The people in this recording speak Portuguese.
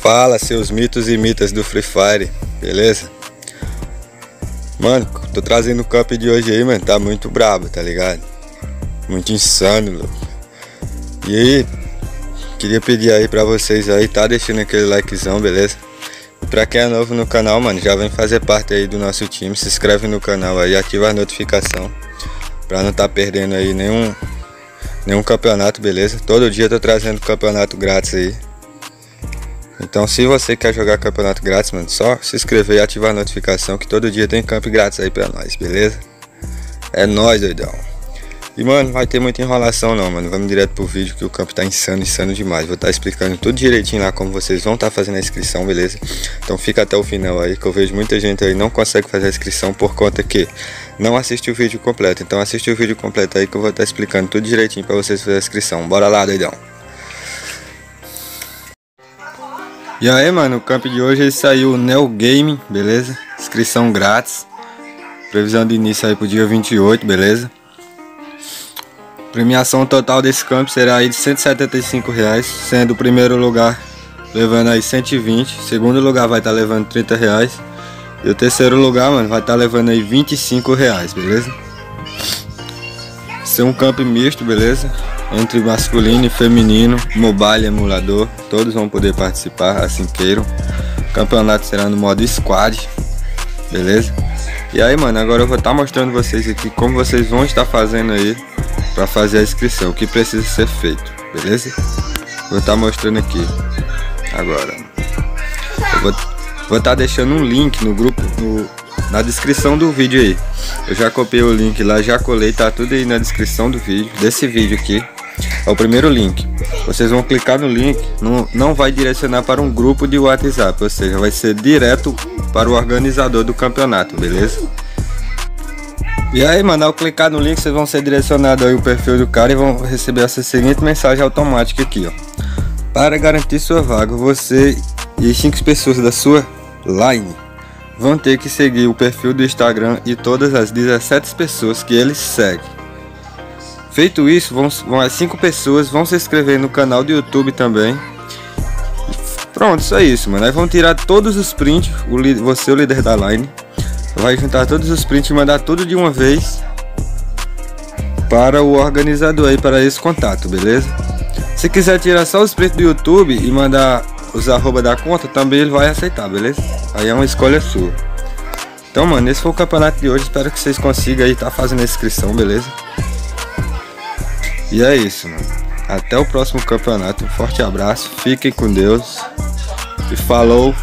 Fala, seus mitos e mitas do Free Fire, beleza? Mano, tô trazendo o camp de hoje aí, mano, tá muito brabo, tá ligado? Muito insano, louco. E aí, queria pedir aí pra vocês aí, tá deixando aquele likezão, beleza? Pra quem é novo no canal, mano, já vem fazer parte aí do nosso time, se inscreve no canal aí, ativa a notificação Pra não tá perdendo aí nenhum, nenhum campeonato, beleza? Todo dia tô trazendo campeonato grátis aí então se você quer jogar campeonato grátis, mano, só se inscrever e ativar a notificação que todo dia tem camp grátis aí pra nós, beleza? É nóis, doidão. E mano, vai ter muita enrolação não, mano. Vamos direto pro vídeo que o campo tá insano, insano demais. Vou estar tá explicando tudo direitinho lá como vocês vão estar tá fazendo a inscrição, beleza? Então fica até o final aí, que eu vejo muita gente aí não consegue fazer a inscrição por conta que não assiste o vídeo completo. Então assiste o vídeo completo aí que eu vou estar tá explicando tudo direitinho pra vocês fazer a inscrição. Bora lá, doidão. E aí, mano, o camp de hoje saiu o Neo Game, beleza? Inscrição grátis. Previsão de início aí pro dia 28, beleza? Premiação total desse camp será aí de 175 reais, sendo o primeiro lugar levando aí 120, segundo lugar vai estar tá levando 30 reais e o terceiro lugar, mano, vai estar tá levando aí 25 reais, beleza? Ser um camp misto, beleza? entre masculino e feminino, mobile emulador, todos vão poder participar assim queiram. O campeonato será no modo squad, beleza? E aí, mano, agora eu vou estar tá mostrando vocês aqui como vocês vão estar fazendo aí para fazer a inscrição, o que precisa ser feito, beleza? Vou estar tá mostrando aqui agora. Eu vou estar tá deixando um link no grupo no, na descrição do vídeo aí. Eu já copiei o link lá, já colei, tá tudo aí na descrição do vídeo, desse vídeo aqui. É o primeiro link. Vocês vão clicar no link, não, não vai direcionar para um grupo de WhatsApp, ou seja, vai ser direto para o organizador do campeonato, beleza? E aí, mano, ao clicar no link, vocês vão ser direcionados aí o perfil do cara e vão receber essa seguinte mensagem automática aqui, ó. Para garantir sua vaga, você e as 5 pessoas da sua line vão ter que seguir o perfil do Instagram e todas as 17 pessoas que eles seguem. Feito isso, vão, vão as 5 pessoas vão se inscrever no canal do YouTube também. Pronto, só isso, mano. Aí vão tirar todos os prints, o, você, o líder da line, vai juntar todos os prints e mandar tudo de uma vez para o organizador aí, para esse contato, beleza? Se quiser tirar só os prints do YouTube e mandar os arroba da conta, também ele vai aceitar, beleza? Aí é uma escolha sua. Então, mano, esse foi o campeonato de hoje. Espero que vocês consigam aí tá fazendo a inscrição, beleza? E é isso, mano. Até o próximo campeonato. Um forte abraço, fiquem com Deus. E falou,